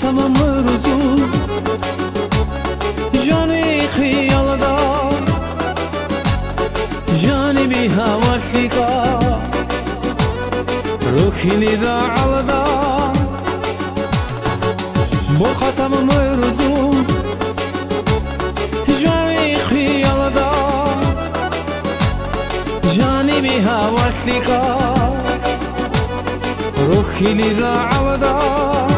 tamam rozum جاني خیال دا جاني بی هوا روحي روحی لیدا علدا بو ختم مرزوم جانی خیال دا جانی بی هوا خیقا روحی لیدا علدا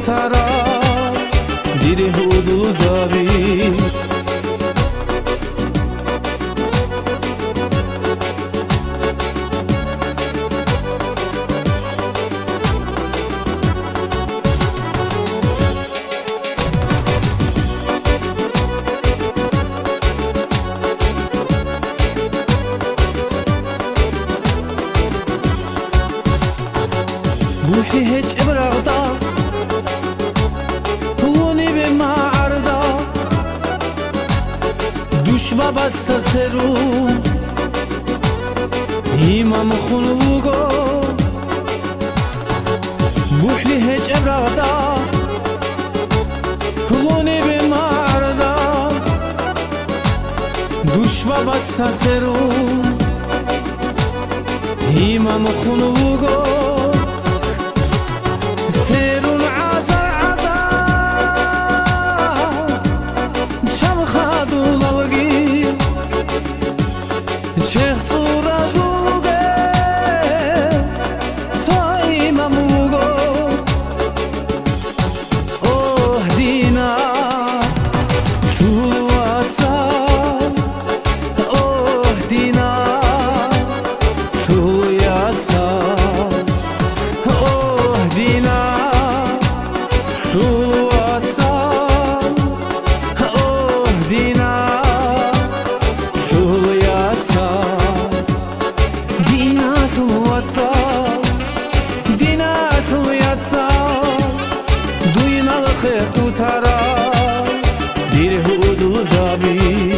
xex kutara Diri hudulu zabi روحي هيج ابرغدا دوش بابات سسرو إمام خنوغو روحي هيج ابرغدا هوني بمعرضا دوش بابات سسرو إمام خنوغو ხეხ თუთარა დირჰუდლ ზაბი.